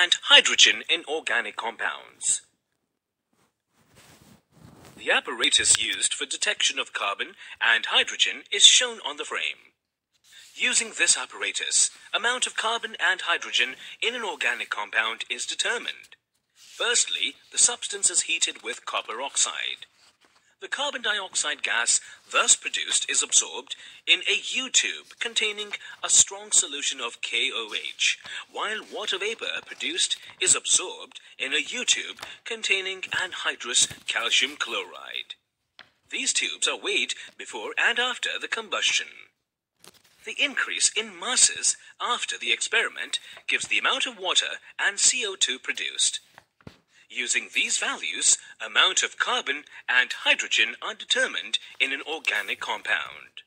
and hydrogen in organic compounds. The apparatus used for detection of carbon and hydrogen is shown on the frame. Using this apparatus, amount of carbon and hydrogen in an organic compound is determined. Firstly, the substance is heated with copper oxide. The carbon dioxide gas thus produced is absorbed in a U-tube containing a strong solution of KOH, while water vapor produced is absorbed in a U-tube containing anhydrous calcium chloride. These tubes are weighed before and after the combustion. The increase in masses after the experiment gives the amount of water and CO2 produced. Using these values, amount of carbon and hydrogen are determined in an organic compound.